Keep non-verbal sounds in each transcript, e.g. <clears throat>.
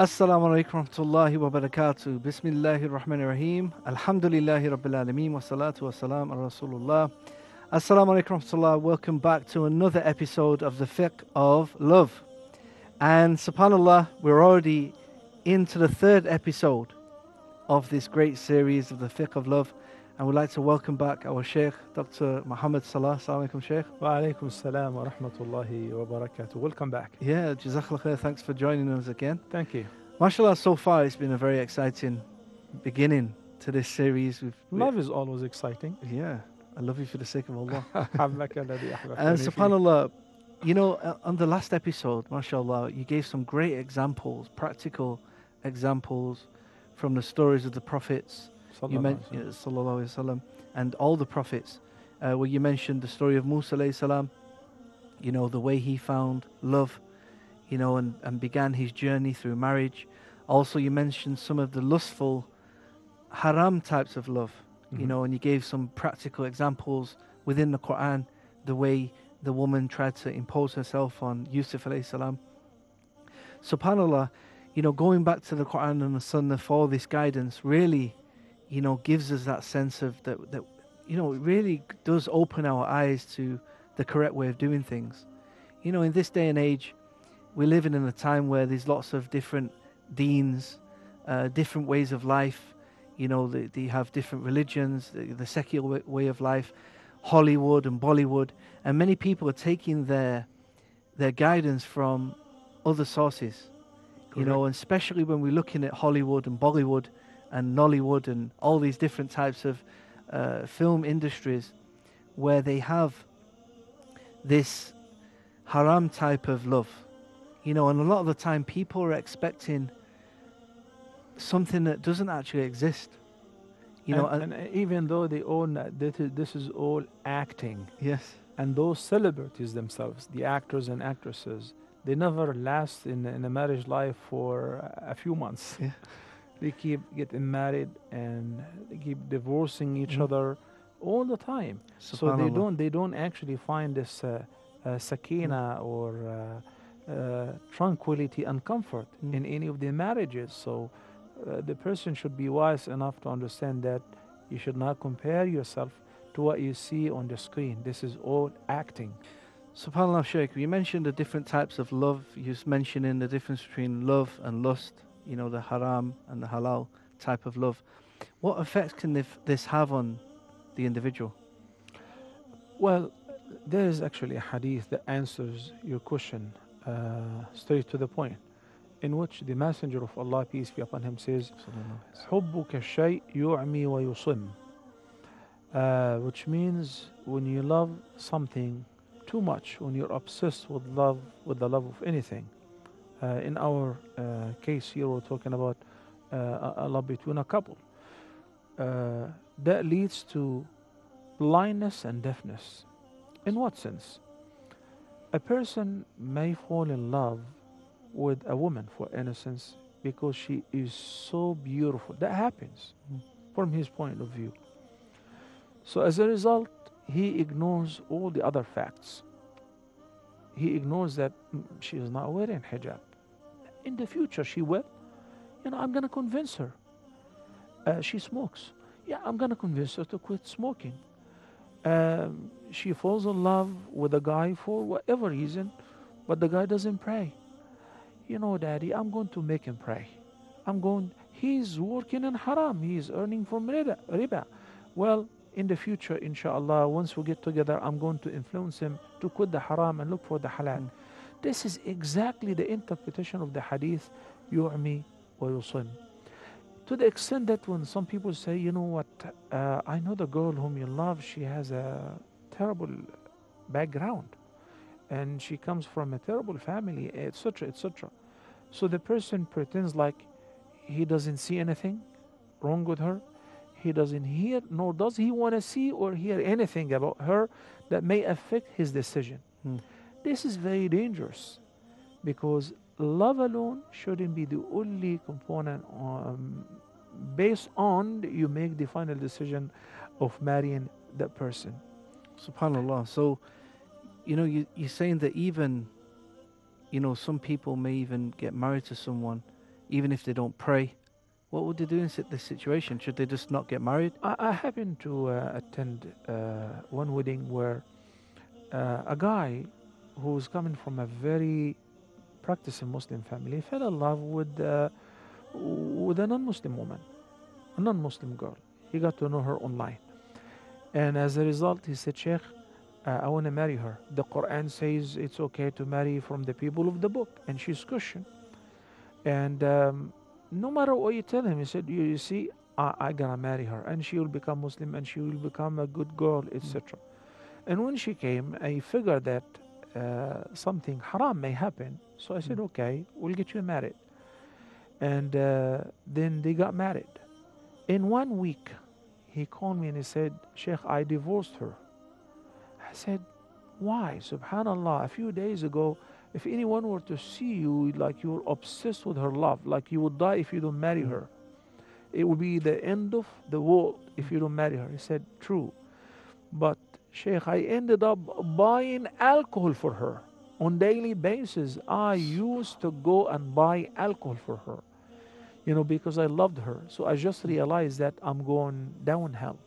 Assalamu alaikum warahmatullahi wabarakatuh. Bismillahir Rahmanir Rahim. Alhamdulillahi Rabbil Alameen. Wa salam ala Rasulullah. Assalamu alaikum warahmatullah. Welcome back to another episode of the Fiqh of Love. And subhanAllah, we're already into the third episode of this great series of the Fiqh of Love. And we'd like to welcome back our Sheikh, Dr. Muhammad Salah. Assalamu alaikum, Sheikh. Wa alaikum assalam wa rahmatullahi wa barakatuh. Welcome back. Yeah, Jazakallah khair. Thanks for joining us again. Thank you. Mashallah, so far it's been a very exciting beginning to this series. We've, love is always exciting. Yeah, I love you for the sake of Allah. <laughs> and uh, subhanAllah, you know, uh, on the last episode, mashallah, you gave some great examples, practical examples from the stories of the prophets you men- sallallahu alaihi wasallam, and all the prophets. Uh, where you mentioned the story of Musa alayhi salam, you know the way he found love, you know, and, and began his journey through marriage. Also, you mentioned some of the lustful, haram types of love, mm-hmm. you know, and you gave some practical examples within the Quran, the way the woman tried to impose herself on Yusuf alayhi salam. Subhanallah, you know, going back to the Quran and the Sunnah for this guidance really you know, gives us that sense of that, that you know, it really does open our eyes to the correct way of doing things. You know, in this day and age, we're living in a time where there's lots of different deens, uh, different ways of life. You know, they, they have different religions, the, the secular wa- way of life, Hollywood and Bollywood, and many people are taking their their guidance from other sources. You know, and especially when we're looking at Hollywood and Bollywood and Nollywood and all these different types of uh, film industries where they have this haram type of love. You know, and a lot of the time people are expecting something that doesn't actually exist. You know, and, and, and even though they own that this is, this is all acting, yes, and those celebrities themselves, the actors and actresses, they never last in, in a marriage life for a few months. Yeah. They keep getting married and they keep divorcing each Mhm. other all the time. So they don't they don't actually find this uh, uh, sakina or uh, uh, tranquility and comfort Mm. in any of their marriages. So uh, the person should be wise enough to understand that you should not compare yourself to what you see on the screen. This is all acting. SubhanAllah, Sheikh, you mentioned the different types of love. You was mentioning the difference between love and lust, you know, the haram and the halal type of love. What effects can this have on the individual? Well, there is actually a hadith that answers your question uh, straight to the point, in which the Messenger of Allah, peace be upon him, says, "Hubbuka shay yu'mi wa yusim," uh, which means when you love something too much, when you're obsessed with love, with the love of anything, uh, in our uh, case here, we're talking about uh, a, love between a couple. Uh, that leads to blindness and deafness. In what sense? A person may fall in love with a woman, for instance, because she is so beautiful. That happens Mm. from his point of view. So as a result, he ignores all the other facts. He ignores that mm, she is not wearing hijab. In the future, she will. You know, I'm going to convince her. Uh, she smokes. Yeah, I'm going to convince her to quit smoking. Um, she falls in love with a guy for whatever reason, but the guy doesn't pray. You know, daddy, I'm going to make him pray. I'm going, he's working in haram, he's earning from riba. Well, in the future, inshallah, once we get together, I'm going to influence him to quit the haram and look for the halal. Mm. This is exactly the interpretation of the hadith, yu'mi wa yusim. To the extent that when some people say, you know what, uh, I know the girl whom you love, she has a terrible background and she comes from a terrible family, etc., etc. So the person pretends like he doesn't see anything wrong with her. He doesn't hear, nor does he want to see or hear anything about her that may affect his decision. Hmm. This is very dangerous because love alone shouldn't be the only component um, based on you make the final decision of marrying that person. Subhanallah. So, you know, you, you're saying that even, you know, some people may even get married to someone, even if they don't pray. What would they do in this situation? Should they just not get married? I, I happened to uh, attend uh, one wedding where uh, a guy who was coming from a very practicing Muslim family fell in love with uh, with a non-Muslim woman, a non-Muslim girl. He got to know her online, and as a result, he said, "Sheikh, uh, I want to marry her. The Quran says it's okay to marry from the people of the book, and she's Christian. And um, no matter what you tell him, he said, "You, you see, I, I gotta marry her, and she will become Muslim, and she will become a good girl, etc." And when she came, I figured that uh, something haram may happen. So I said, Mm. "Okay, we'll get you married." And uh, then they got married. In one week, he called me and he said, "Sheikh, I divorced her." I said, Why? Subhanallah, a few days ago, if anyone were to see you like you're obsessed with her love, like you would die if you don't marry Mm. her, it would be the end of the world if you don't marry her. He said, True. But Sheikh, I ended up buying alcohol for her on daily basis. I used to go and buy alcohol for her, you know, because I loved her. So I just realized that I'm going downhill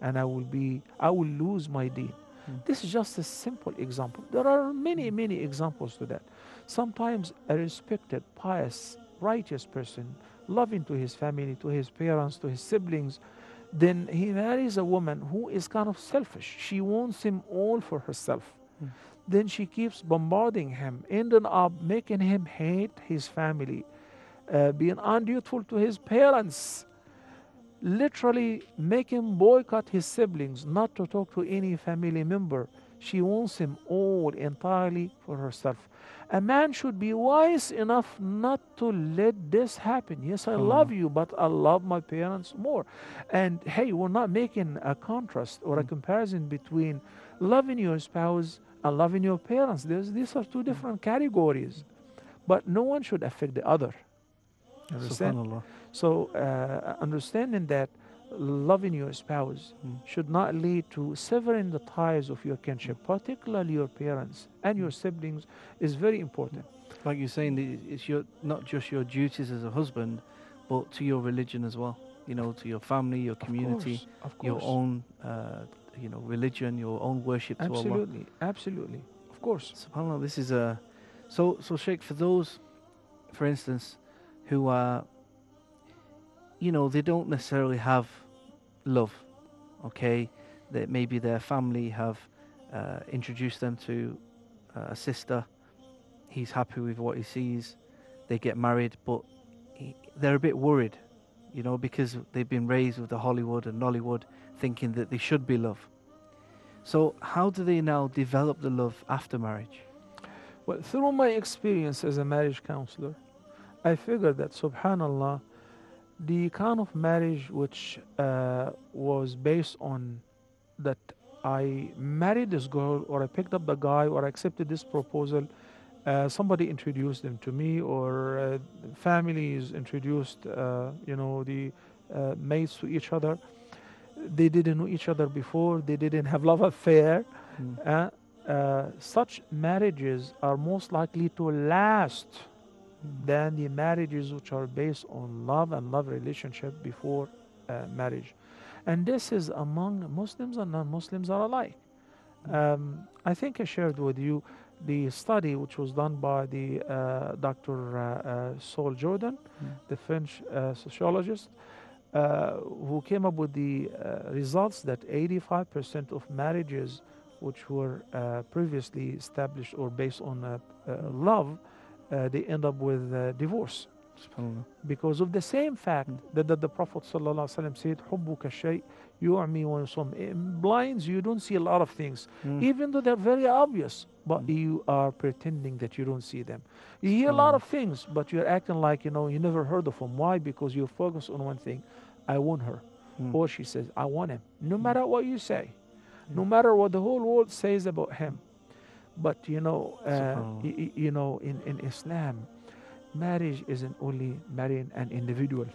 and I will be, I will lose my deen. Mm. This is just a simple example. There are many, many examples to that. Sometimes a respected, pious, righteous person, loving to his family, to his parents, to his siblings, then he marries a woman who is kind of selfish. She wants him all for herself. Mm. Then she keeps bombarding him, ending up making him hate his family, uh, being undutiful to his parents, literally making boycott his siblings, not to talk to any family member. She wants him all entirely for herself. A man should be wise enough not to let this happen. Yes, I Allah. love you, but I love my parents more. And hey, we're not making a contrast or a Mm. comparison between loving your spouse and loving your parents. There's, these are two different categories. But no one should affect the other. Understand? So, uh, understanding that loving your spouse Mm. should not lead to severing the ties of your kinship, particularly your parents and your siblings, is very important. Like you're saying, it's your not just your duties as a husband, but to your religion as well. You know, to your family, your community, of course, of your own, uh, you know, religion, your own worship to Allah. absolutely, absolutely, of course. Subhanallah, this is a. So, so Sheikh, for those, for instance, who are, you know, they don't necessarily have love, okay? That maybe their family have uh, introduced them to uh, a sister. He's happy with what he sees. They get married, but he, they're a bit worried, you know, because they've been raised with the Hollywood and Nollywood, thinking that they should be love. So, how do they now develop the love after marriage? Well, through my experience as a marriage counselor, I figured that, subhanAllah, the kind of marriage which uh, was based on that I married this girl, or I picked up the guy, or I accepted this proposal, uh, somebody introduced them to me, or uh, families introduced, uh, you know, the uh, mates to each other. They didn't know each other before. They didn't have <laughs> love affair. Mm. Uh, uh, such marriages are most likely to last than the marriages which are based on love and love relationship before uh, marriage. And this is among Muslims and non-Muslims are alike. Um, I think I shared with you the study which was done by the uh, Dr. Uh, uh, Saul Jordan, Mm. the French uh, sociologist, uh, who came up with the uh, results that 85% of marriages which were uh, previously established or based on love, uh, they end up with uh, divorce. Because of the same fact mm. that, that the Prophet ﷺ said, Hubbuka shay yu'mi wa yusum. Blinds, you don't see a lot of things, mm. even though they're very obvious, but mm. you are pretending that you don't see them. You hear a lot of things, but you're acting like, you know, you never heard of them. Why? Because you're focused on one thing. I want her. Mm. Or she says, I want him. No mm. matter what you say, no matter what the whole world says about him, but you know, uh, y- you know, in, in Islam, marriage isn't only marrying an individual.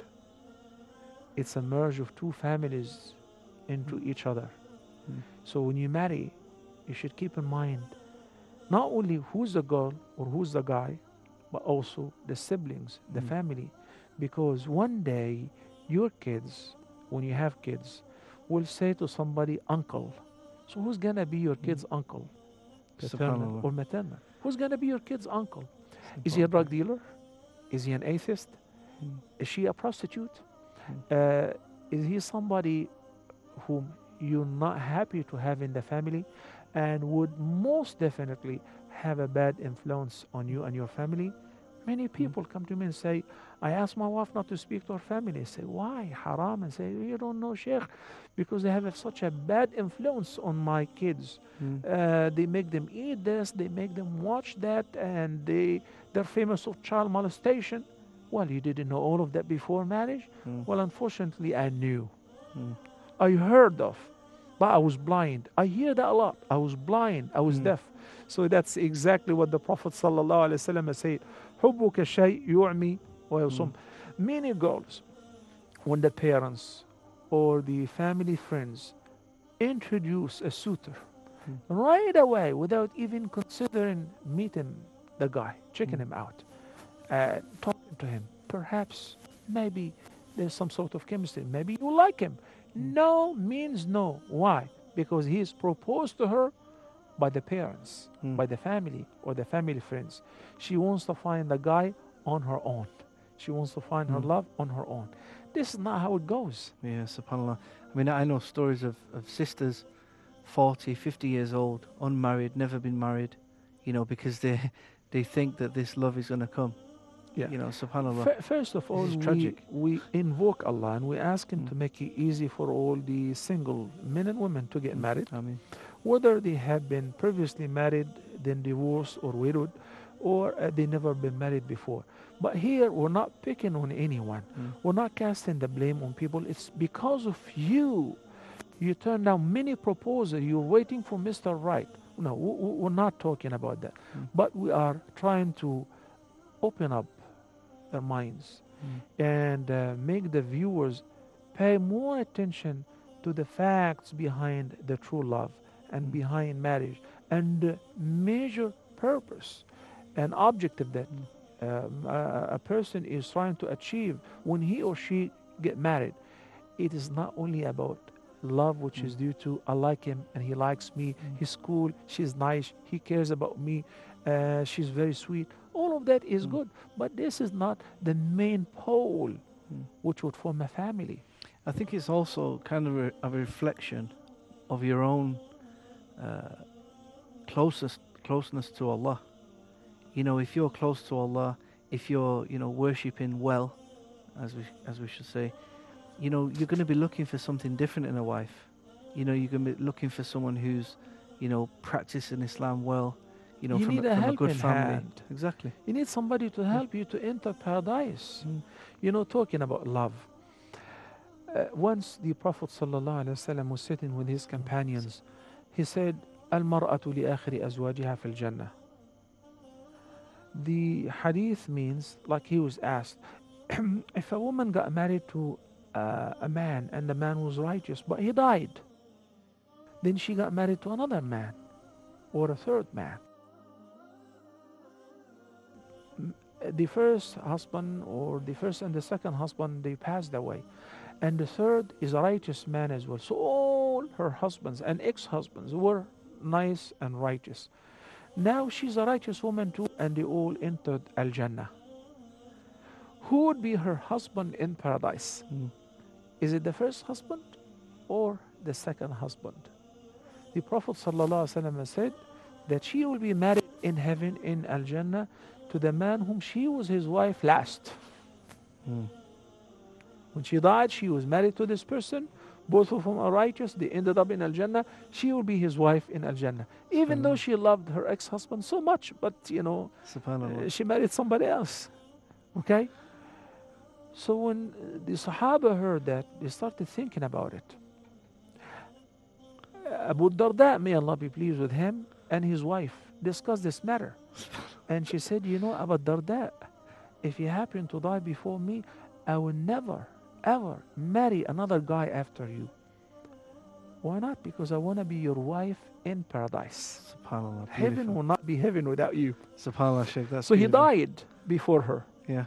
It's a merge of two families into Mm. each other. Mm. So when you marry, you should keep in mind not only who's the girl or who's the guy, but also the siblings, the Mm. family. because one day your kids, when you have kids, will say to somebody, uncle. So who's gonna be your kid's uncle? Paternal or maternal? Who's gonna be your kid's uncle? Is he a drug dealer? Is he an atheist? Mm. Is she a prostitute? Uh, is he somebody whom you're not happy to have in the family and would most definitely have a bad influence on you and your family? Many people come to me and say, I asked my wife not to speak to her family. I say, why? Haram. And say, you don't know, Sheikh, because they have such a bad influence on my kids. Mm. Uh, they make them eat this, they make them watch that, and they they're famous of child molestation. Well, you didn't know all of that before marriage. Mm. Well, unfortunately, I knew. Mm. I heard of, but I was blind. I hear that a lot. I was blind. I was Mm. deaf. So that's exactly what the Prophet wasallam said. حبك شيء يعمي ويصم. Many girls, when the parents or the family friends introduce a suitor Mm. right away without even considering meeting the guy, checking Mm. him out, uh, talking to him. Perhaps, maybe there's some sort of chemistry. Maybe you like him. Mm. No means no. Why? Because he's proposed to her by the parents, Mm. by the family, or the family friends. She wants to find the guy on her own. She wants to find her Mm. love on her own. This is not how it goes. Yeah, subhanAllah. I mean, I know stories of, of sisters, 40, 50 years old, unmarried, never been married, you know, because they <laughs> they think that this love is going to come. Yeah. You know, subhanAllah. Fir- First of all, is we, tragic. we invoke Allah and we ask Him Mm. to make it easy for all the single men and women to get married, I mean, whether they have been previously married, then divorced, or widowed, or uh, they never been married before. But here, we're not picking on anyone. Mm. We're not casting the blame on people. It's because of you. You turned down many proposals. You're waiting for Mr. Right. No, we're not talking about that. Mm. But we are trying to open up their minds Mm. and uh, make the viewers pay more attention to the facts behind the true love and behind marriage and the major purpose and objective that Mm. um, a, a person is trying to achieve when he or she get married. It is not only about love, which is Mm. due to I like him and he likes me. Mm. He's cool. She's nice. He cares about me. Uh, she's very sweet. All of that is Mm. good, but this is not the main pole Mm. which would form a family. I think it's also kind of a, a reflection of your own uh, closest closeness to Allah. You know, if you're close to Allah, if you're you know worshiping well, as we as we should say, you know you're going to be looking for something different in a wife. You know, you're going to be looking for someone who's, you know, practicing Islam well. You know, You from, need a, from a good family. hand. Exactly. You need somebody to help you to enter paradise. Mm. You know, talking about love. Uh, once the Prophet ﷺ was sitting with his companions, he said, Al mar'atu fil jannah. The hadith means, like he was asked, <clears throat> if a woman got married to uh, a man and the man was righteous but he died, then she got married to another man or a third man. The first husband or the first and the second husband they passed away, and the third is a righteous man as well. So her husbands and ex-husbands were nice and righteous. Now she's a righteous woman too, and they all entered Al Jannah. Who would be her husband in paradise? Mm. Is it the first husband or the second husband? The Prophet ﷺ said that she will be married in heaven in Al Jannah to the man whom she was his wife last. Mm. When she died, she was married to this person. Both of them are righteous. They ended up in Al Jannah. She will be his wife in Al Jannah. Even though she loved her ex husband so much, but you know, uh, she married somebody else. Okay? So when uh, the Sahaba heard that, they started thinking about it. Abu Darda, may Allah be pleased with him, and his wife discussed this matter. And she said, You know, Abu Darda, if you happen to die before me, I will never, ever marry another guy after you. Why not? Because I want to be your wife in paradise. Subhanallah. Heaven will not be heaven without you. Subhanallah, Sheikh. That's So he died before her. Yeah.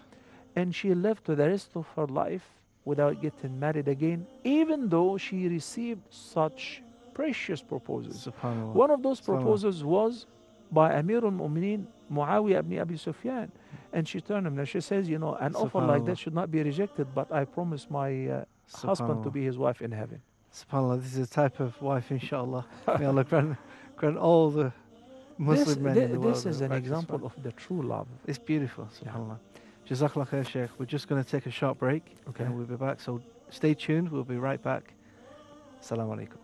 and she lived the rest of her life without getting married again, even though she received such precious proposals. Subhanallah. One of those proposals was by Amir al-Mu'mineen Muawiyah ibn Abi Sufyan. And she turned him and she says, you know, an offer like that should not be rejected, but I promise my uh, husband to be his wife in heaven. Subhanallah, this is the type of wife, inshallah. May Allah grant, grant all the Muslim this men thi- in the world. this is an example one. of the true love. It's beautiful, Yeah. subhanAllah. Jazakallah khair, Sheikh. We're just going to take a short break Okay. and we'll be back. So stay tuned. We'll be right back. Assalamu alaikum.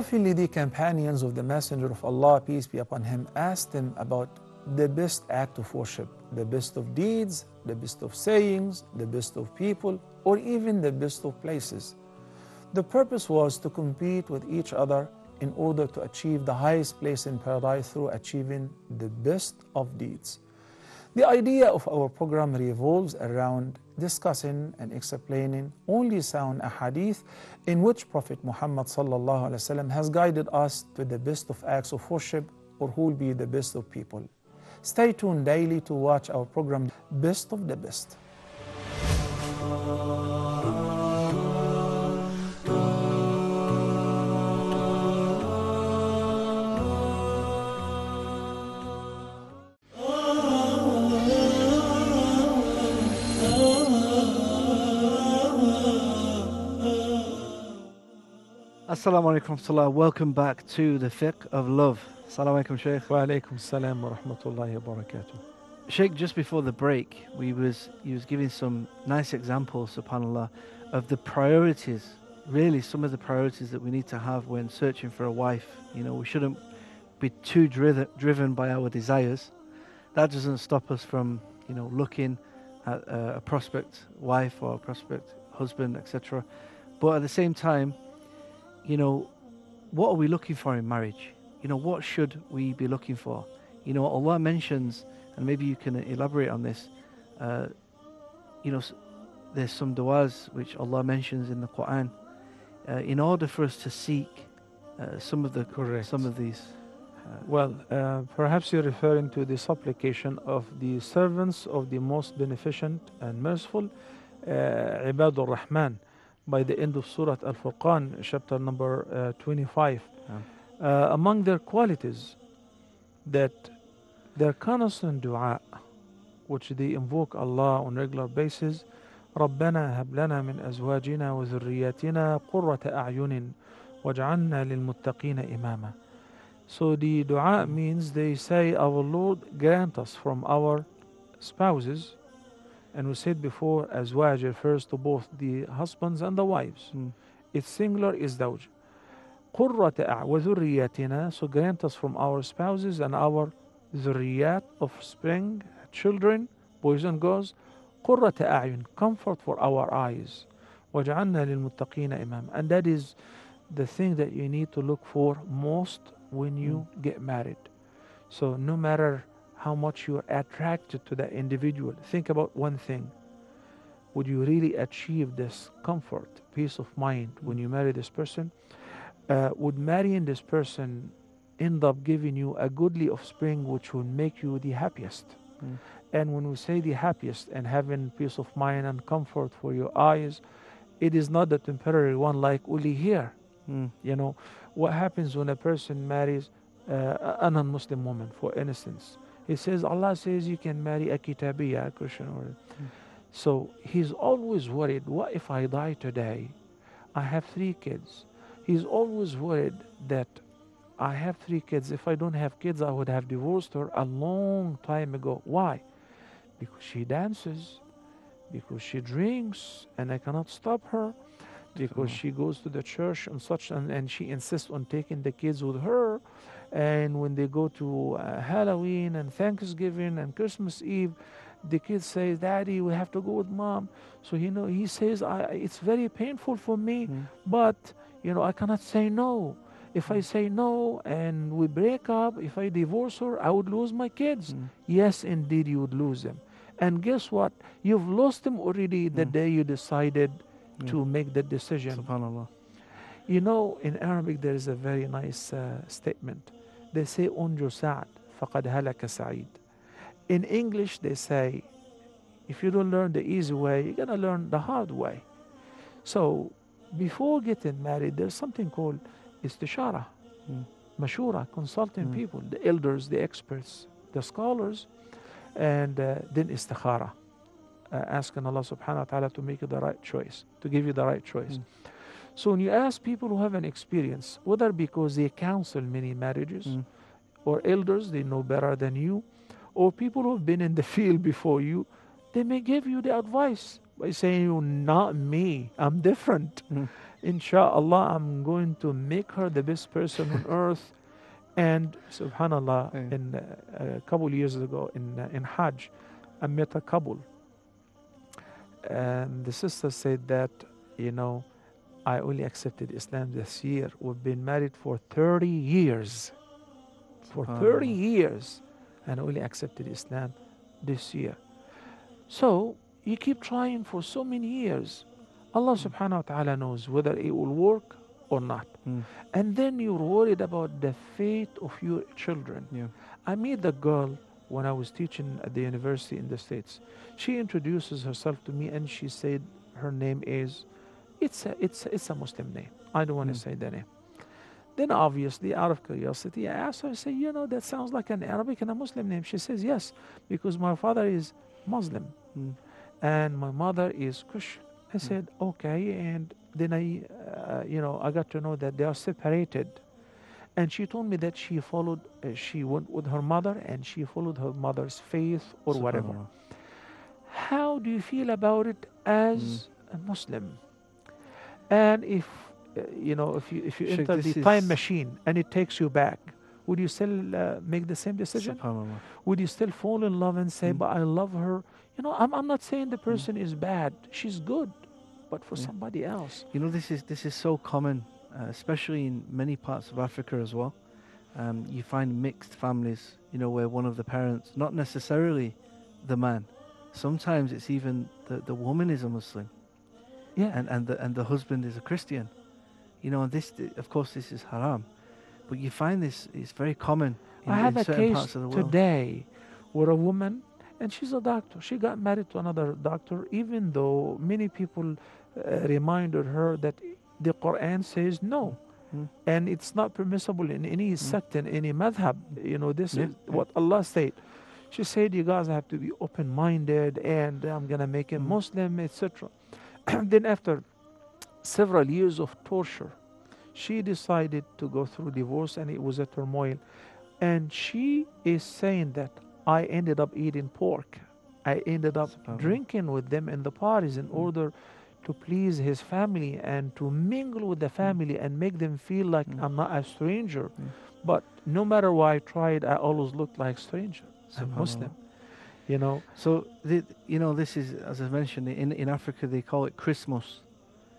Often the companions of the Messenger of Allah, peace be upon him, asked him about the best act of worship, the best of deeds, the best of sayings, the best of people, or even the best of places. The purpose was to compete with each other in order to achieve the highest place in paradise through achieving the best of deeds. The idea of our program revolves around discussing and explaining only sound ahadith in which Prophet Muhammad has guided us to the best of acts of worship or who will be the best of people. Stay tuned daily to watch our program Best of the Best. Assalamu alaikum warahmatullah. Welcome back to the fiqh of love. Assalamu alaikum, Shaykh. Wa alaikum salam wa rahmatullahi wa barakatuh. Sheikh, just before the break, we was he was giving some nice examples, subhanallah, of the priorities. Really, some of the priorities that we need to have when searching for a wife. You know, we shouldn't be too driven driven by our desires. That doesn't stop us from, you know, looking at uh, a prospect wife or a prospect husband, etc. But at the same time, you know, what are we looking for in marriage? You know, what should we be looking for? You know, Allah mentions, and maybe you can elaborate on this. Uh, you know, there's some du'as which Allah mentions in the Quran. Uh, in order for us to seek uh, some of the Correct. some of these, uh, Well, uh, perhaps you're referring to the supplication of the servants of the most beneficent and merciful, uh, Ibadur Rahman, by the end of Surah Al Furqan, chapter number uh, 25. Yeah. Uh, among their qualities, that their constant dua, which they invoke Allah on regular basis, ربنا هب لنا من أزواجنا وذرياتنا قرة أعين واجعلنا للمتقين إماما so the dua means they say, Our Lord, grant us from our spouses. And we said before, azwaj refers to both the husbands and the wives. mm, Its singular is zawj. قرة أع- وذرياتنا, so grant us from our spouses and our ذريات, offspring, children, boys and girls. قرة أعين, comfort for our eyes. وجعلنا للمتقين إمام. And that is the thing that you need to look for most when you get married. So no matter how much you're attracted to that individual, think about one thing. Would you really achieve this comfort, peace of mind when you marry this person? Uh, would marrying this person end up giving you a goodly offspring which will make you the happiest? Mm. And when we say the happiest and having peace of mind and comfort for your eyes, it is not the temporary one like only here. mm, You know, what happens when a person marries uh, a non Muslim woman, for instance? He says, Allah says you can marry a kitabiya, a Christian or. Hmm. So he's always worried, what if I die today? I have three kids. He's always worried that I have three kids. If I don't have kids, I would have divorced her a long time ago. Why? Because she dances, because she drinks, and I cannot stop her because she goes to the church and such and, and she insists on taking the kids with her and when they go to uh, halloween and thanksgiving and christmas eve the kids say daddy we have to go with mom so you know he says I, it's very painful for me mm. but you know i cannot say no If I say no and we break up, if I divorce her, I would lose my kids. Mm. Yes, indeed, you would lose them. And guess what? You've lost them already the Mm. day you decided to make the decision. Subhanallah. You know, in Arabic, there is a very nice uh, statement. They say, Unju Sa'd, faqad halaka Sa'id. In English, they say, if you don't learn the easy way, you're going to learn the hard way. So, before getting married, there's something called istishara, Mm. mashura, consulting Mm. people, the elders, the experts, the scholars, and uh, then istikhara, uh, asking Allah subhanahu wa ta'ala to make you the right choice, to give you the right choice. Mm. So when you ask people who have an experience, whether because they counsel many marriages, Mm. or elders, they know better than you, or people who've been in the <laughs> field before you, they may give you the advice by saying, "You, not me, I'm different. Mm. Inshallah, I'm going to make her the best person on <laughs> earth. And subhanallah, Yeah. in uh, a couple years ago in uh, in Hajj, I met a couple, and the sister said that, you know, I only accepted Islam this year. We've been married for 30 years. For 30 years. And only accepted Islam this year. So you keep trying for so many years. Allah subhanahu wa ta'ala knows whether it will work or not. Mm. And then you're worried about the fate of your children. Yeah. I met the girl when I was teaching at the university in the States. She introduces herself to me and she said her name is it's a it's a, it's a Muslim name. I don't want to Mm. say the name. Then obviously out of curiosity I asked her, I say, you know, that sounds like an Arabic and a Muslim name. She says, Yes, because my father is Muslim Mm. and my mother is Christian. I Mm. said, okay. And then I, uh, you know, I got to know that they are separated. And she told me that she followed, uh, she went with her mother and she followed her mother's faith or whatever. How do you feel about it as a Muslim? And if, uh, you know, if you, if you Sheikh, enter the time machine and it takes you back, would you still uh, make the same decision? Would you still fall in love and say, Mm. but I love her? You know, I'm, I'm not saying the person is bad. She's good, but for Yeah. somebody else. You know, this is this is so common, uh, especially in many parts of Africa as well. Um, you find mixed families, you know, where one of the parents, not necessarily the man, sometimes it's even the, the woman is a Muslim Yeah. and, and the and the husband is a Christian. You know, and this of course this is haram. But you find this is very common in, I have in a certain case parts of the world. today where a woman, and she's a doctor, she got married to another doctor, even though many people uh, reminded her that the Quran says no. Mm. And it's not permissible in any sect, in any madhab. You know, this Yeah, is what Allah said. She said, You guys have to be open minded, and I'm going to make him Mm. Muslim, etc. <clears throat> then, after several years of torture, she decided to go through divorce, and it was a turmoil. And she is saying that I ended up eating pork. I ended up drinking with them in the parties in Mm. order to please his family and to mingle with the family and make them feel like Mm. I'm not a stranger. But no matter what I tried, I always looked like stranger. Subhanallah. Muslim. You know? So, the, you know, this is, as I mentioned, in, in Africa they call it Chrislam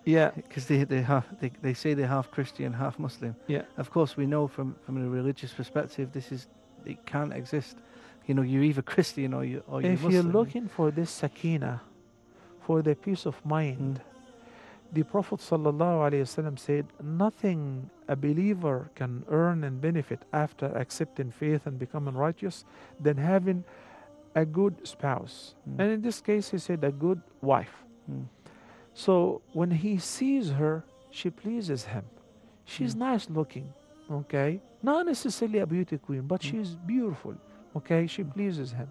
Yeah. because they, they, have, they, they say they're half Christian, half Muslim. Yeah. Of course, we know from, from a religious perspective, this is, it can't exist. You know, you're either Christian or, you, or you're If Muslim. you're looking for this sakina, for the peace of mind, mm. the Prophet ﷺ said, Nothing a believer can earn and benefit after accepting faith and becoming righteous than having a good spouse. Mm. And in this case, he said, a good wife. Mm. So when he sees her, she pleases him. She's Mm. nice looking, okay? Not necessarily a beauty queen, but Mm. she's beautiful, okay? She Mm. pleases him.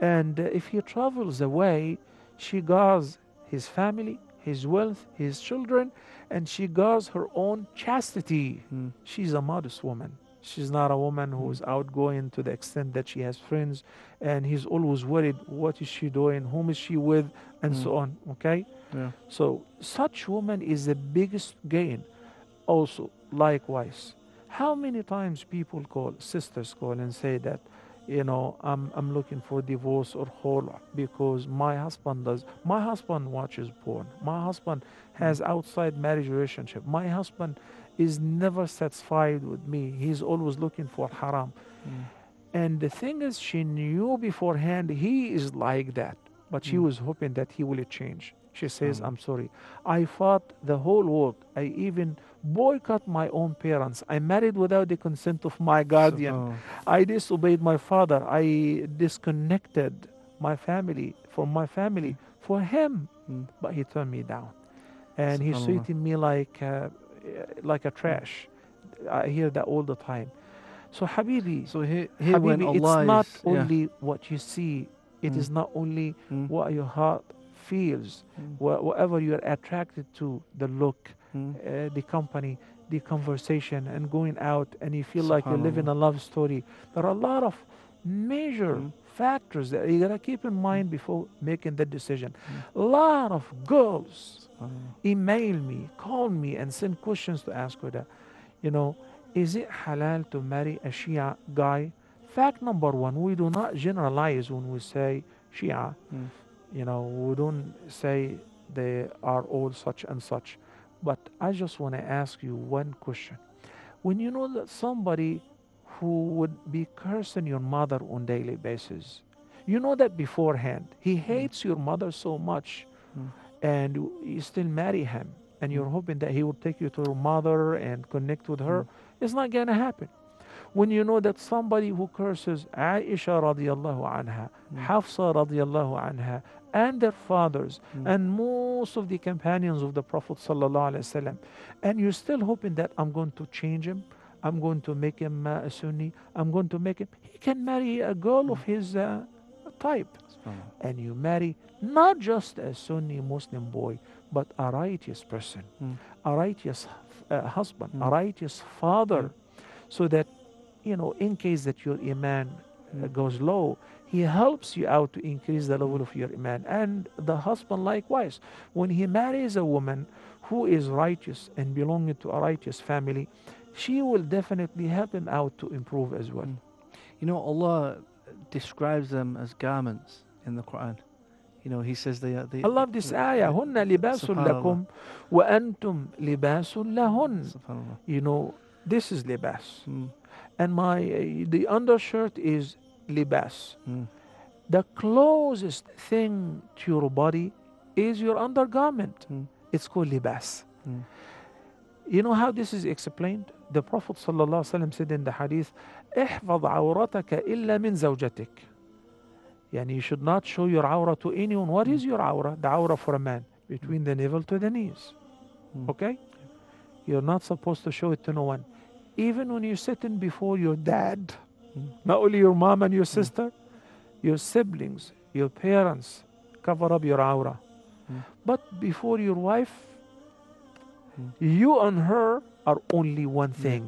And uh, if he travels away, she guards his family, his wealth, his children, and she guards her own chastity. Mm. She's a modest woman. She's not a woman Mm. who's outgoing to the extent that she has friends and he's always worried what is she doing, whom is she with, and so Mm. on. Okay? Yeah. So such woman is the biggest gain. Also, likewise, how many times people call, sisters call and say that, you know, I'm, I'm looking for divorce or khula because my husband does, my husband watches porn. My husband has outside marriage relationship. My husband is never satisfied with me. He's always looking for haram. Mm. And the thing is, she knew beforehand he is like that, but she Mm. was hoping that he will change. She says, Mm. I'm sorry. I fought the whole world. I even boycott my own parents. I married without the consent of my guardian. Subhanallah. I disobeyed my father. I disconnected my family from my family for him, Mm. but he turned me down. And he's treating me like, uh, like a trash. I hear that all the time. So, Habibi, So here, here when Habibi, it's not is, yeah. only what you see, It is Mm. not only Mm. what your heart feels, Mm. wha- whatever you're attracted to, the look, Mm. uh, the company, the conversation, and going out, and you feel like you're living a love story. There are a lot of major Mm. factors that you gotta keep in mind before making that decision. A lot of girls. Email me, call me, and send questions to ask her that. You know, is it halal to marry a Shia guy? Fact number one, we do not generalize when we say Shia. Mm. You know, we don't say they are all such and such. But I just want to ask you one question. When you know that somebody who would be cursing your mother on daily basis, you know that beforehand, he hates your mother so much, Mm. And you still marry him, and you're Mm. hoping that he will take you to your mother and connect with her, Mm. it's not gonna happen. When you know that somebody who curses Aisha radiallahu anha, Mm. Hafsa radiallahu anha, and their fathers, Mm. and most of the companions of the Prophet sallallahu alaihi wasallam, and you're still hoping that I'm going to change him, I'm going to make him uh, a Sunni, I'm going to make him, he can marry a girl of his uh, type. And you marry not just a Sunni Muslim boy, but a righteous person, Mm. a righteous uh, husband, a Mm. righteous father, so that you know, in case that your iman uh, Mm. goes low, he helps you out to increase the level of your iman. And the husband likewise, when he marries a woman who is righteous and belonging to a righteous family, she will definitely help him out to improve as well. Mm. You know, Allah describes them as garments in the Quran. You know, He says they are. They, I love this they- ayah. هن لباس Subhanallah. لكم وأنتم لباس لهن. Subhanallah. You know, this is libas. Mm. And my uh, the undershirt is libas. Mm. The closest thing to your body is your undergarment. Mm. It's called libas. Mm. You know how this is explained? The Prophet ﷺ said in the hadith, احفظ عورتك إلا من زوجتك. Yani you should not show your aura to anyone. What is your aura? The aura for a man, between the navel to the knees. Mm. Okay? You're not supposed to show it to no one. Even when you're sitting before your dad, Mm. not only your mom and your sister, your siblings, your parents, cover up your aura. Mm. But before your wife, Mm. you and her are only one thing.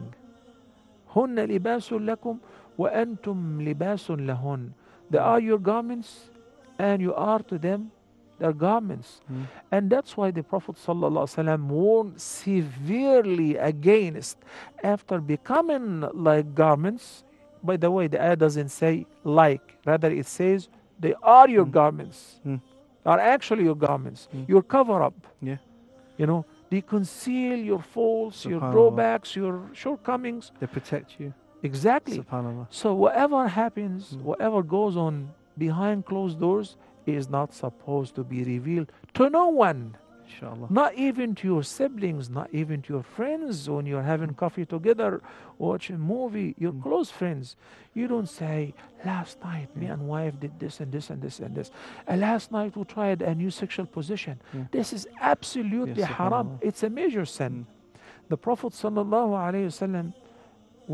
هن لباس لكم وأنتم لباس لهن. they are your garments and you are to them their garments. Mm. And that's why the Prophet ﷺ warned severely against after becoming like garments. By the way, the ayah doesn't say like, rather it says they are your Mm. garments. Mm. Are actually your garments. Mm. Your cover up. Yeah. You know, they conceal your faults, your drawbacks, your shortcomings. They protect you. Exactly. Subhanallah. So whatever happens, Mm. whatever goes on behind closed doors is not supposed to be revealed to no one. Inshallah. Not even to your siblings, not even to your friends when you're having coffee together, watching a movie, your Mm. close friends. You don't say, last night me and wife did this and this and this and this. And last night we tried a new sexual position. Yeah. This is absolutely Yes, haram. It's a major sin. The Prophet sallallahu alaihi wasallam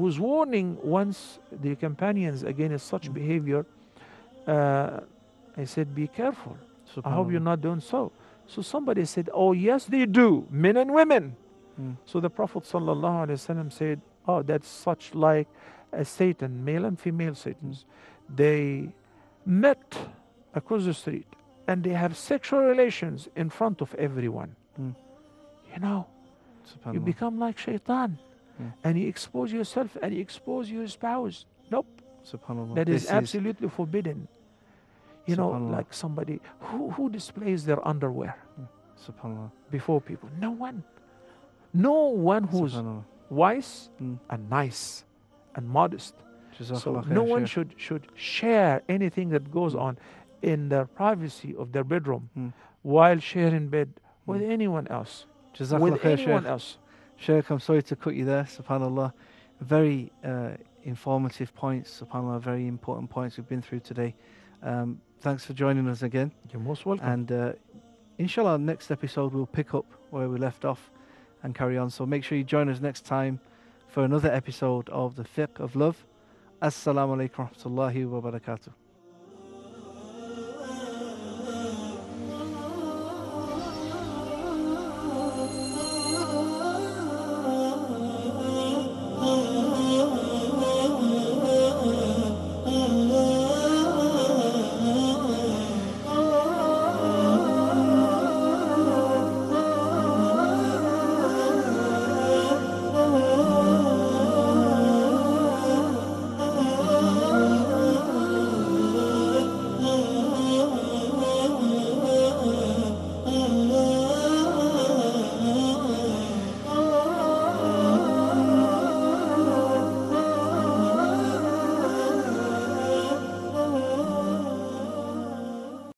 was warning once the companions against such Mm. behavior. Uh, I said, be careful. I hope you're not doing so. So somebody said, Oh, yes, they do, men and women. Mm. So the Prophet ﷺ said, Oh, that's such like a Satan, male and female Satans. They met across the street and they have sexual relations in front of everyone. Mm. You know, you become like shaitan Mm. and you expose yourself and you expose your spouse. Nope. Subhanallah. That is This absolutely forbidden. You know, like somebody who, who displays their underwear Subhanallah. before people. No one. No one who's wise Mm. and nice and modest. So no one Shaykh. should should share anything that goes Mm. on in the privacy of their bedroom Mm. while sharing bed with Mm. anyone else. With anyone Shaykh. else. Sheikh, I'm sorry to cut you there, subhanAllah. Very uh, informative points, subhanAllah, very important points we've been through today. Um, thanks for joining us again. You're most welcome. And uh, inshallah, next episode we'll pick up where we left off and carry on. So make sure you join us next time for another episode of the Fiqh of Love. Assalamu alaikum wa rahmatullahi wa barakatuh.